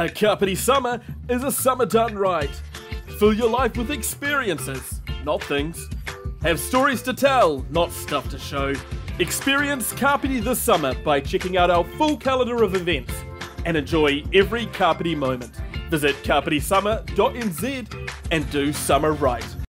A Kāpiti summer is a summer done right. Fill your life with experiences, not things. Have stories to tell, not stuff to show. Experience Kāpiti this summer by checking out our full calendar of events and enjoy every Kāpiti moment. Visit kapitisummer.nz and do summer right.